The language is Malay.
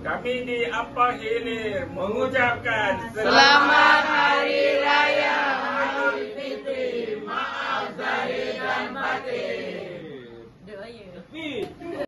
kami di apa hilir mengucapkan selamat hari raya. Aidilfitri maaf zahir dan batin. Doa ya.